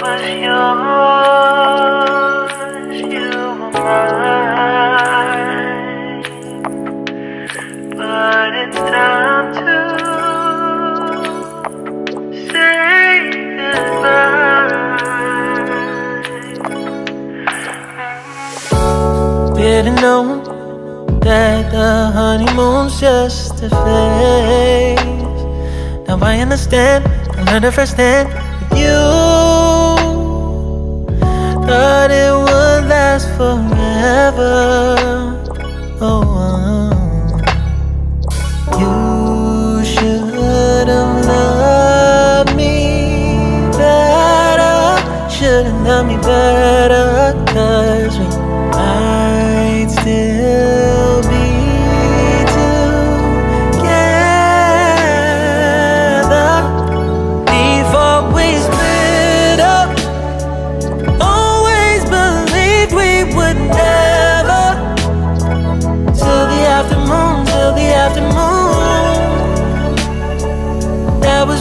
was yours, you were mine. But it's time to say goodbye. Didn't know that the honeymoon's just a phase. Now I understand, I learned it firsthand with you. Thought it would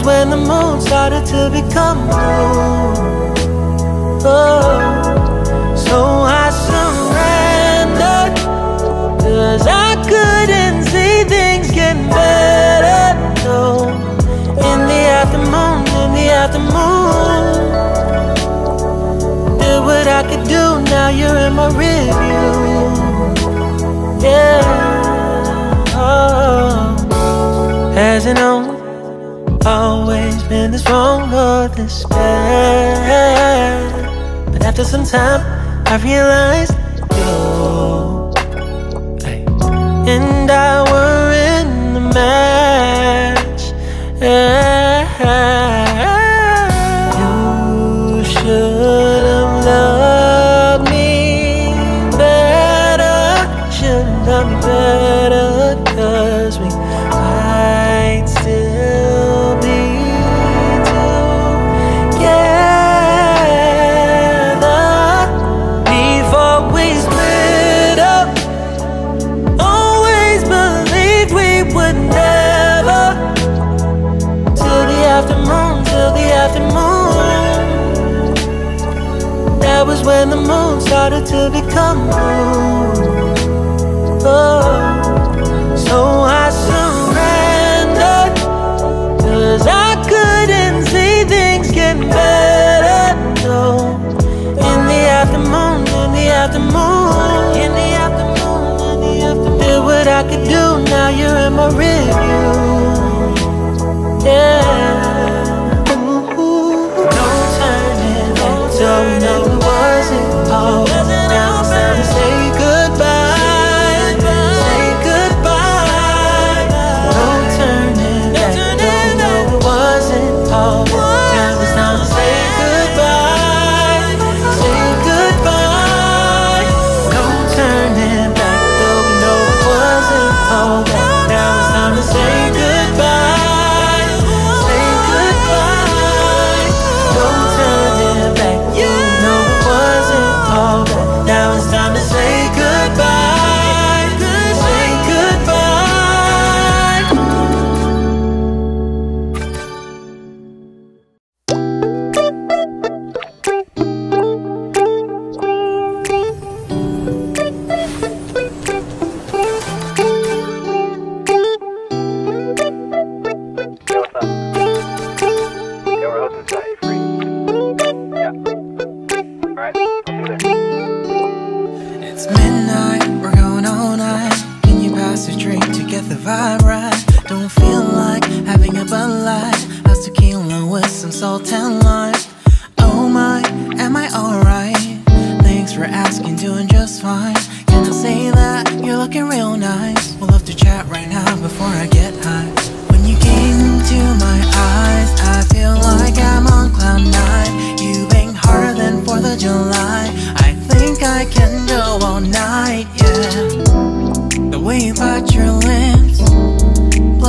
when the moon started to become blue. Oh, so I surrendered. Cause I couldn't see things getting better. No, in the afternoon, in the afternoon. Did what I could do, now you're in my review. This wrong or this bad. But after some time, I realized you and I were in the match. Started to become blue. Oh, so I surrendered. Cause I couldn't see things getting better. No, in the afternoon, in the afternoon, in the afternoon, in the afternoon. Did what I could do, now you're in my review. Yeah. It's midnight, we're going all night. Can you pass a drink to get the vibe right? Don't feel like having a Bud Light. How's tequila with some salt and lime? Oh my, am I alright? Thanks for asking, doing just fine. Can I say that you're looking real nice? We'll love to chat right now before I get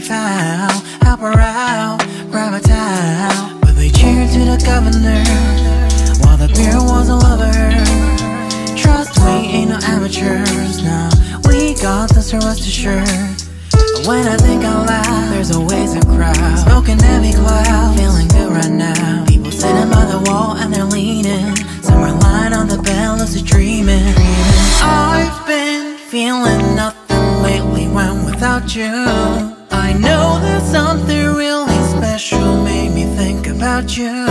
Foul. Help her out, grab a towel. But they cheered to the governor while the beer was a lover. Trust we ain't no amateurs now. We got this, so rest assured. When I think out loud, there's always a crowd. Smoking heavy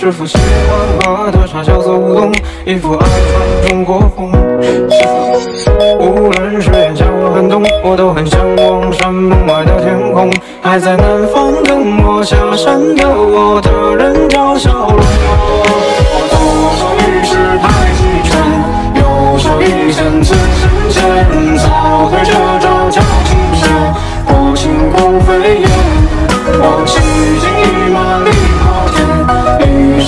师傅喜欢喝的茶叫走动，衣服爱穿中国风。无论是炎夏或寒冬，我都很向往山门外的天空。还在南方等我下山的我的人叫小龙。我左手一式太极拳，右手一剑刺身前，早对这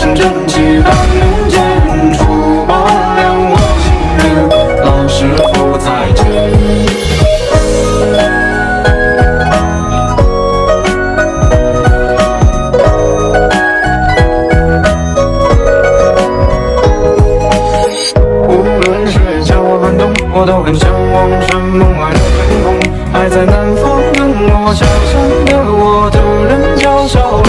身正气半人间，出马两我心人，老师傅再见。无论是炎夏或寒冬，我都很向往山门外的天空。还在南方等我家乡的我的人叫小鹿。